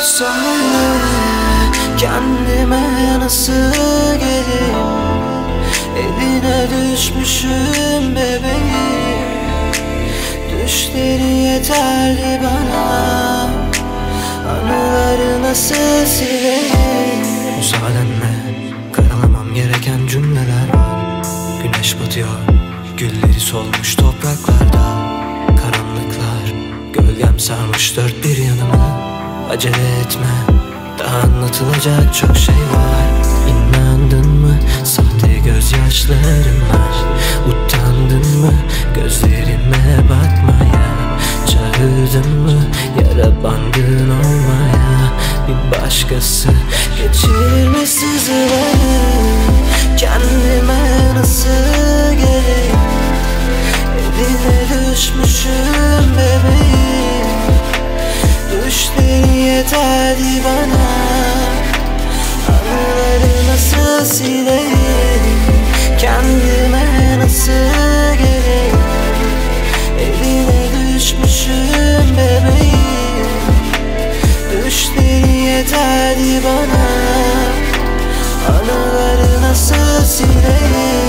Söyle kendime nasıl geleyim? Eline düşmüşüm bebeğim. Düşleri yeterli bana. Anıları nasıl sileyim Müsaadenle karalamam gereken cümleler var. Güneş batıyor Gülleri solmuş topraklarda. Karanlıklar Gölgem sarmış dört bir yanımı Acele etme Daha anlatılacak çok şey var. İnandın mı? Sahte gözyaşlarım var. Utandın mı? Gözlerime bakmaya Çağırdın mı? Yara bandın olmaya Bir başkası Geçirme sızıları Kendime nasıl nasıl sileyim. Kendime nasıl geleyim? Eline düşmüşüm bebeğim. Düşleri yeterli bana. Anıları nasıl sileyim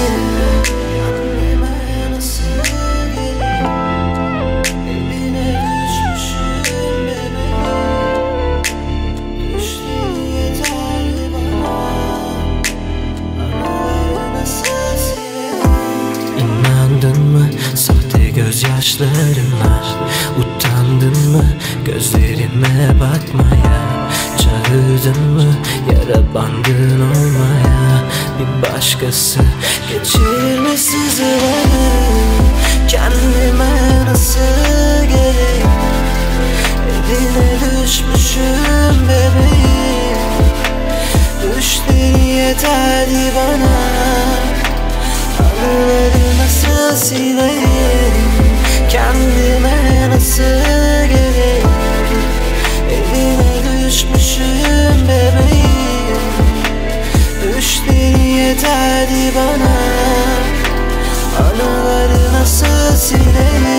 var. Utandın mı gözlerime bakmaya? Çağırdın mı yara bandın olmaya? Bir başkası geçirme sızıları Kendime nasıl geleyim? Eline düşmüşüm bebeğim. Düşleri yeterli bana. Anıları nasıl sileyim Yeterli bana. Anıları nasıl sileyim